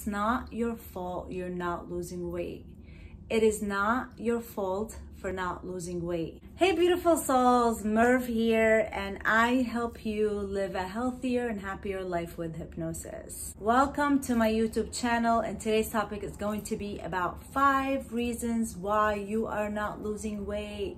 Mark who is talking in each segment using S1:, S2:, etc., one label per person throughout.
S1: It's not your fault you're not losing weight. It is not your fault for not losing weight. Hey beautiful souls, Mirv here and I help you live a healthier and happier life with hypnosis. Welcome to my YouTube channel and today's topic is going to be about five reasons why you are not losing weight.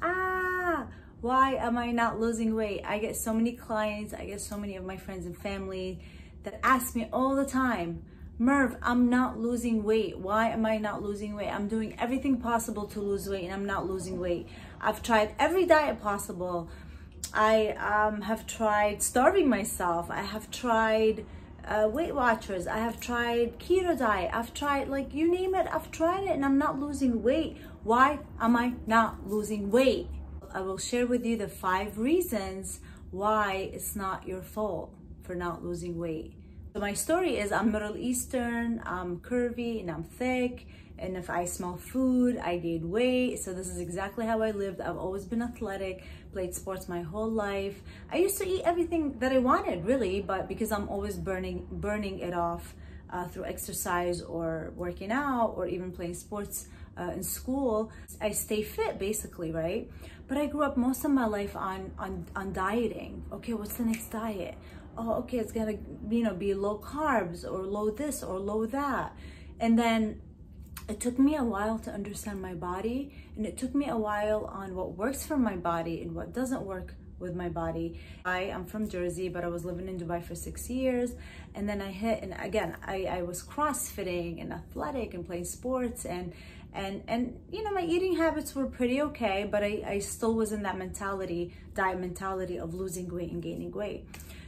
S1: Ah, why am I not losing weight? I get so many clients, I get so many of my friends and family that ask me all the time, Mirv, I'm not losing weight. Why am I not losing weight? I'm doing everything possible to lose weight and I'm not losing weight. I've tried every diet possible. I um, have tried starving myself. I have tried uh, Weight Watchers. I have tried keto diet. I've tried like you name it. I've tried it and I'm not losing weight. Why am I not losing weight? I will share with you the five reasons why it's not your fault for not losing weight. So my story is I'm Middle Eastern, I'm curvy and I'm thick. And if I smell food, I gain weight. So this is exactly how I lived. I've always been athletic, played sports my whole life. I used to eat everything that I wanted really, but because I'm always burning, burning it off uh, through exercise or working out or even playing sports uh, in school, I stay fit basically, right? But I grew up most of my life on, on, on dieting. Okay, what's the next diet? Oh, okay, it's gonna, you know, be low carbs or low this or low that. And then it took me a while to understand my body and it took me a while on what works for my body and what doesn't work with my body. I am from Jersey, but I was living in Dubai for six years. And then I hit, and again, I, I was crossfitting and athletic and playing sports and, and, and, you know, my eating habits were pretty okay, but I, I still was in that mentality, diet mentality of losing weight and gaining weight.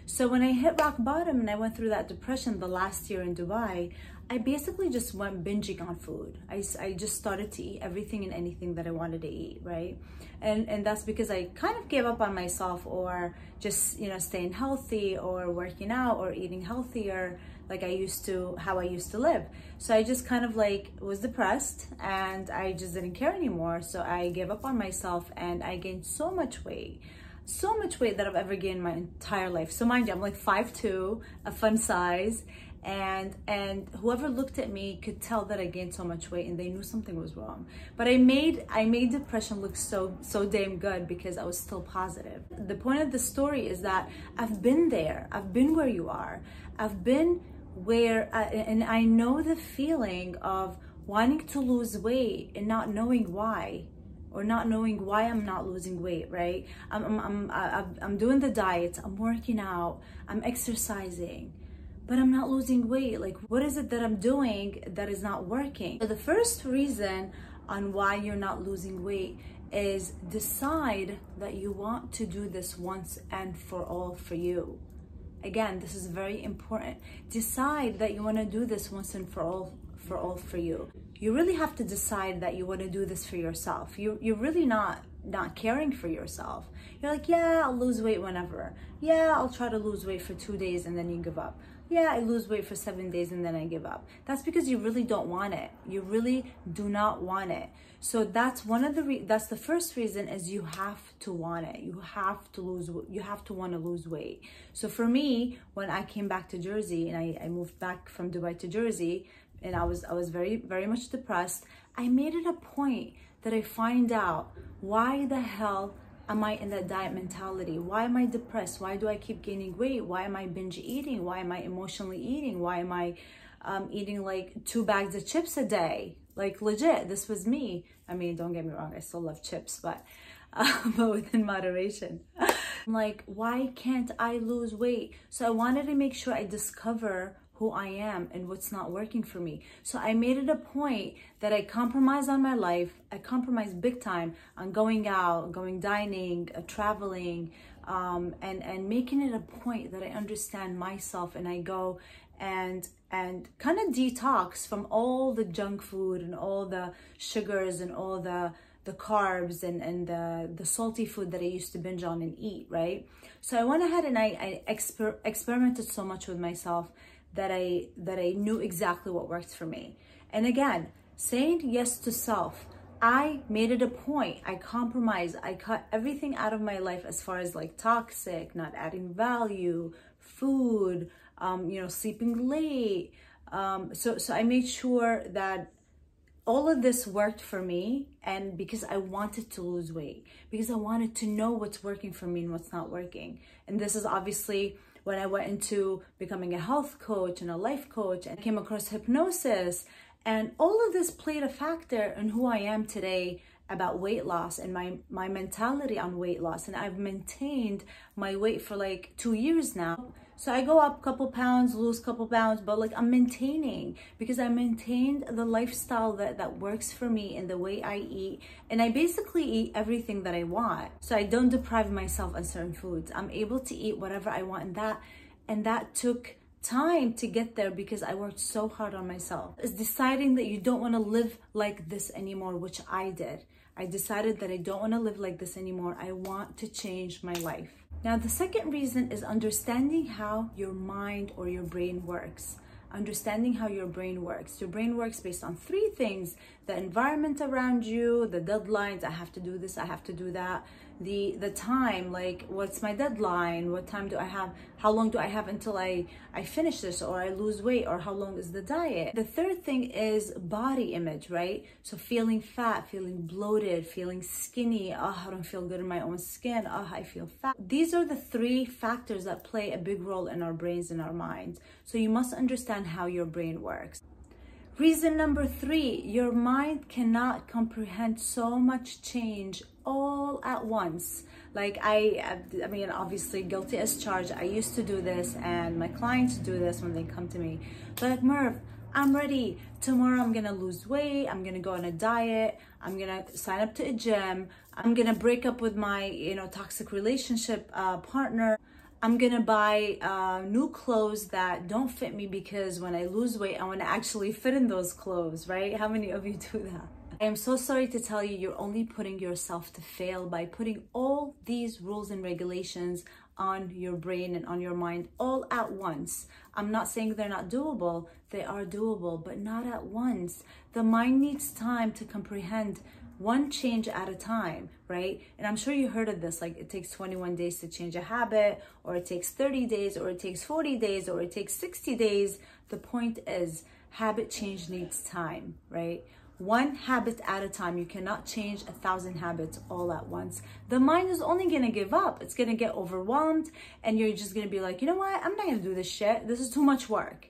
S1: So when I hit rock bottom and I went through that depression the last year in Dubai, I basically just went binging on food. I, I just started to eat everything and anything that I wanted to eat, right? And and that's because I kind of gave up on myself or just, you know, staying healthy or working out or eating healthier like I used to, how I used to live. So I just kind of like was depressed and I just didn't care anymore. So I gave up on myself and I gained so much weight so much weight that I've ever gained my entire life. So mind you, I'm like 5'2", a fun size, and and whoever looked at me could tell that I gained so much weight and they knew something was wrong. But I made I made depression look so so damn good because I was still positive. The point of the story is that I've been there. I've been where you are. I've been where uh, and I know the feeling of wanting to lose weight and not knowing why or not knowing why I'm not losing weight, right? I'm, I'm, I'm, I'm doing the diet, I'm working out, I'm exercising, but I'm not losing weight. Like, what is it that I'm doing that is not working? So the first reason on why you're not losing weight is decide that you want to do this once and for all for you. Again, this is very important. Decide that you want to do this once and for all for all for you you really have to decide that you want to do this for yourself. You, you're really not not caring for yourself. You're like, yeah, I'll lose weight whenever. Yeah, I'll try to lose weight for two days and then you give up. Yeah, I lose weight for seven days and then I give up. That's because you really don't want it. You really do not want it. So that's one of the, re- that's the first reason is you have to want it. You have to lose, you have to want to lose weight. So for me, when I came back to Jersey and I, I moved back from Dubai to Jersey, and I was I was very very much depressed. I made it a point that I find out why the hell am I in that diet mentality? Why am I depressed? Why do I keep gaining weight? Why am I binge eating? Why am I emotionally eating? Why am I um, eating like two bags of chips a day? Like legit, this was me. I mean, don't get me wrong, I still love chips, but uh, but within moderation. I'm like, why can't I lose weight? So I wanted to make sure I discover who I am and what's not working for me. So I made it a point that I compromise on my life. I compromise big time on going out, going dining, uh, traveling, um, and and making it a point that I understand myself and I go and and kind of detox from all the junk food and all the sugars and all the the carbs and, and the, the salty food that I used to binge on and eat, right? So I went ahead and I, I exper experimented so much with myself that I that I knew exactly what works for me. And again, saying yes to self. I made it a point. I compromised. I cut everything out of my life as far as like toxic, not adding value, food, um, you know, sleeping late, Um, so, so I made sure that all of this worked for me and because I wanted to lose weight, because I wanted to know what's working for me and what's not working. And this is obviously when I went into becoming a health coach and a life coach and came across hypnosis. And all of this played a factor in who I am today about weight loss and my my mentality on weight loss and I've maintained my weight for like 2 years now so I go up a couple pounds, lose a couple pounds, but like I'm maintaining because I maintained the lifestyle that, that works for me and the way I eat. And I basically eat everything that I want. So I don't deprive myself of certain foods. I'm able to eat whatever I want and that and that took time to get there because I worked so hard on myself. It's deciding that you don't want to live like this anymore, which I did. I decided that I don't want to live like this anymore. I want to change my life. Now, the second reason is understanding how your mind or your brain works. Understanding how your brain works. Your brain works based on three things the environment around you, the deadlines, I have to do this, I have to do that, the the time like what's my deadline? What time do i have how long do i have until i i finish this or i lose weight or how long is the diet? The third thing is body image right? So feeling fat feeling bloated feeling skinny. Oh i don't feel good in my own skin. Oh i feel fat. These are the three factors that play a big role in our brains and our minds. So you must understand how your brain works Reason number three, your mind cannot comprehend so much change all at once. Like I, I mean, obviously guilty as charged. I used to do this and my clients do this when they come to me. But like Mirv, I'm ready. Tomorrow I'm gonna lose weight. I'm gonna go on a diet. I'm gonna sign up to a gym. I'm gonna break up with my, you know, toxic relationship uh, partner. I'm gonna buy uh, new clothes that don't fit me because when I lose weight, I wanna actually fit in those clothes, right? How many of you do that? I am so sorry to tell you, you're only putting yourself to fail by putting all these rules and regulations on your brain and on your mind all at once. I'm not saying they're not doable, they are doable, but not at once. The mind needs time to comprehend one change at a time, right? And I'm sure you heard of this, like it takes 21 days to change a habit, or it takes 30 days, or it takes 40 days, or it takes 60 days. The point is, habit change needs time, right? One habit at a time. You cannot change a thousand habits all at once. The mind is only gonna give up. It's gonna get overwhelmed, and you're just gonna be like, you know what? I'm not gonna do this shit. This is too much work.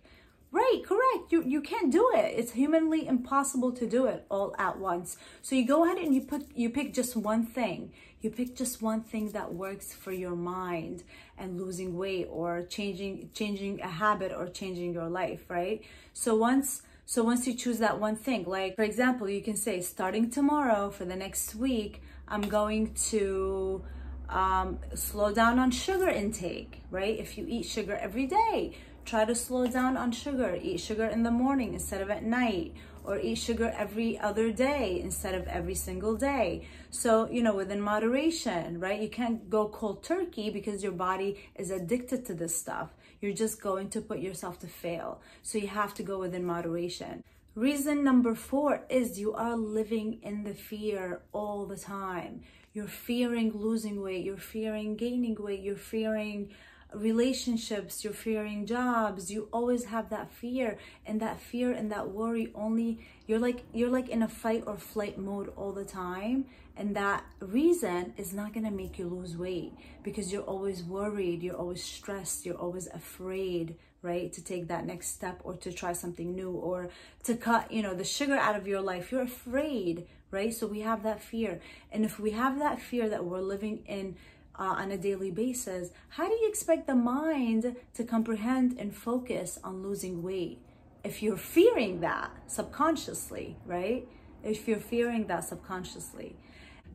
S1: Right, correct. You you can't do it. It's humanly impossible to do it all at once. So you go ahead and you put you pick just one thing. You pick just one thing that works for your mind and losing weight or changing changing a habit or changing your life, right? So once so once you choose that one thing, like for example, you can say starting tomorrow for the next week, I'm going to um, slow down on sugar intake, right? If you eat sugar every day, Try to slow down on sugar. Eat sugar in the morning instead of at night, or eat sugar every other day instead of every single day. So, you know, within moderation, right? You can't go cold turkey because your body is addicted to this stuff. You're just going to put yourself to fail. So, you have to go within moderation. Reason number four is you are living in the fear all the time. You're fearing losing weight, you're fearing gaining weight, you're fearing relationships, you're fearing jobs, you always have that fear and that fear and that worry only you're like you're like in a fight or flight mode all the time and that reason is not going to make you lose weight because you're always worried, you're always stressed, you're always afraid, right? To take that next step or to try something new or to cut, you know, the sugar out of your life. You're afraid, right? So we have that fear. And if we have that fear that we're living in uh, on a daily basis, how do you expect the mind to comprehend and focus on losing weight if you're fearing that subconsciously, right? If you're fearing that subconsciously.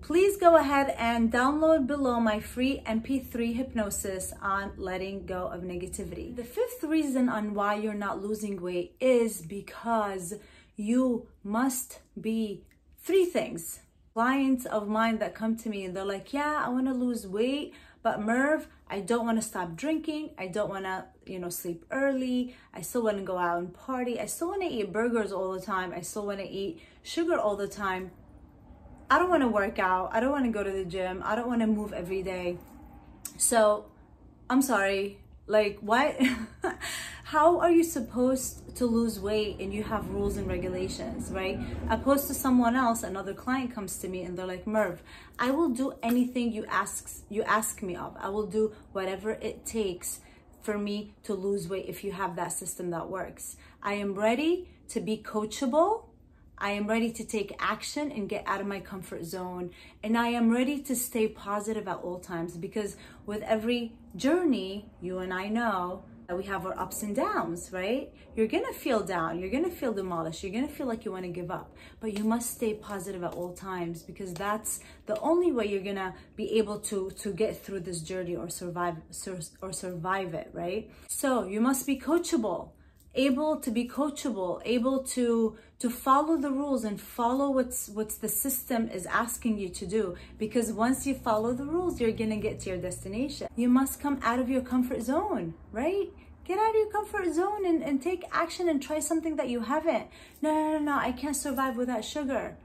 S1: Please go ahead and download below my free MP3 hypnosis on letting go of negativity. The fifth reason on why you're not losing weight is because you must be three things clients of mine that come to me and they're like, yeah, I want to lose weight, but Mirv, I don't want to stop drinking. I don't want to, you know, sleep early. I still want to go out and party. I still want to eat burgers all the time. I still want to eat sugar all the time. I don't want to work out. I don't want to go to the gym. I don't want to move every day. So I'm sorry. Like, why? How are you supposed to lose weight and you have rules and regulations, right? Opposed to someone else, another client comes to me and they're like, Mirv, I will do anything you ask you ask me of. I will do whatever it takes for me to lose weight if you have that system that works. I am ready to be coachable. I am ready to take action and get out of my comfort zone. And I am ready to stay positive at all times because with every journey, you and I know that we have our ups and downs, right? You're gonna feel down, you're gonna feel demolished, you're gonna feel like you wanna give up, but you must stay positive at all times because that's the only way you're gonna be able to, to get through this journey or survive, or survive it, right? So you must be coachable able to be coachable, able to to follow the rules and follow what's what's the system is asking you to do because once you follow the rules you're going to get to your destination. You must come out of your comfort zone, right? Get out of your comfort zone and, and take action and try something that you haven't. No, no, no, no, I can't survive without sugar.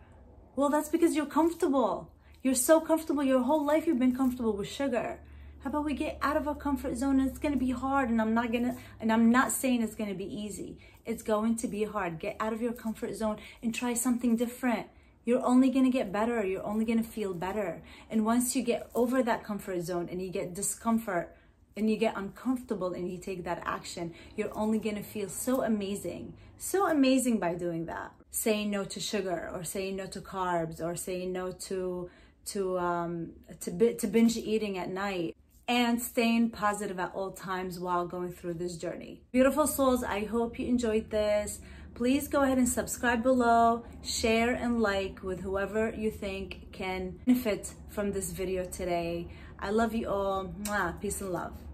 S1: Well, that's because you're comfortable. You're so comfortable. Your whole life you've been comfortable with sugar. How about we get out of our comfort zone and it's going to be hard and I'm not going to, and I'm not saying it's going to be easy. It's going to be hard. Get out of your comfort zone and try something different. You're only going to get better. You're only going to feel better. And once you get over that comfort zone and you get discomfort and you get uncomfortable and you take that action, you're only going to feel so amazing. So amazing by doing that. Saying no to sugar or saying no to carbs or saying no to to um to to binge eating at night and staying positive at all times while going through this journey. Beautiful souls, I hope you enjoyed this. Please go ahead and subscribe below, share and like with whoever you think can benefit from this video today. I love you all. Mwah. Peace and love.